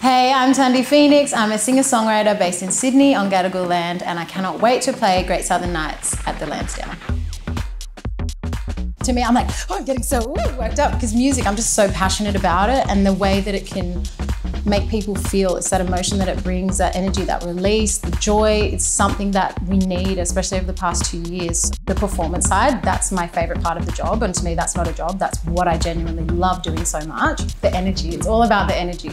Hey, I'm Thandi Phoenix. I'm a singer-songwriter based in Sydney on Gadigal land and I cannot wait to play Great Southern Nights at the Lansdowne. To me, I'm like, oh, I'm getting so ooh, worked up because music, I'm just so passionate about it and the way that it can make people feel. It's that emotion that it brings, that energy, that release, the joy. It's something that we need, especially over the past two years. The performance side, that's my favorite part of the job. And to me, that's not a job. That's what I genuinely love doing so much. The energy, it's all about the energy.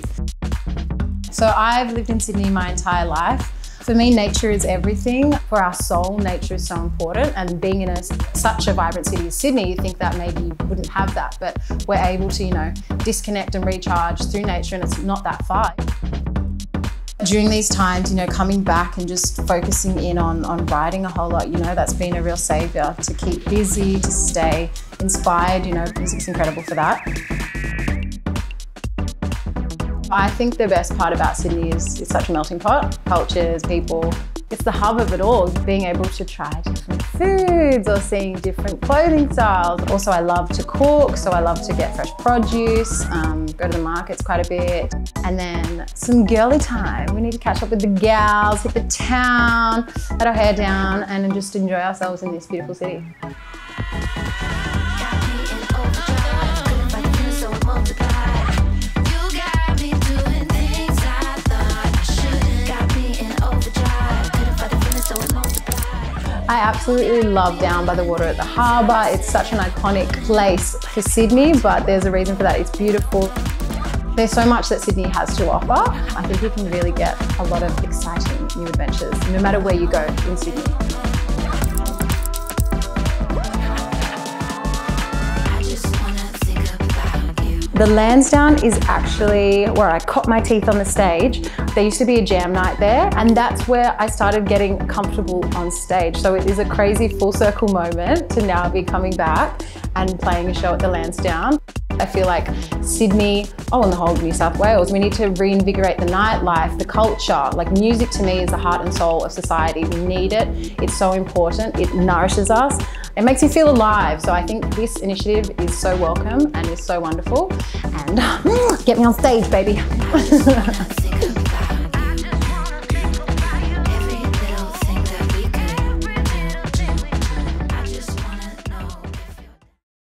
So I've lived in Sydney my entire life. For me, nature is everything. For our soul, nature is so important. And being in a, such a vibrant city as Sydney, you think that maybe you wouldn't have that, but we're able to, you know, disconnect and recharge through nature and it's not that far. During these times, you know, coming back and just focusing in on, on writing a whole lot, you know, that's been a real saviour to keep busy, to stay inspired, you know, music's incredible for that. I think the best part about Sydney is it's such a melting pot, cultures, people. It's the hub of it all, being able to try different foods or seeing different clothing styles. Also, I love to cook, so I love to get fresh produce, um, go to the markets quite a bit. And then some girly time. We need to catch up with the gals, hit the town, let our hair down, and just enjoy ourselves in this beautiful city. I absolutely love Down by the Water at the Harbour. It's such an iconic place for Sydney, but there's a reason for that. It's beautiful. There's so much that Sydney has to offer. I think you can really get a lot of exciting new adventures, no matter where you go in Sydney. The Lansdowne is actually where I cut my teeth on the stage. There used to be a jam night there and that's where I started getting comfortable on stage. So it is a crazy full circle moment to now be coming back and playing a show at the Lansdowne. I feel like Sydney, oh, and the whole of New South Wales, we need to reinvigorate the nightlife, the culture. Like music to me is the heart and soul of society. We need it. It's so important. It nourishes us. It makes you feel alive. So I think this initiative is so welcome and is so wonderful. And get me on stage, baby.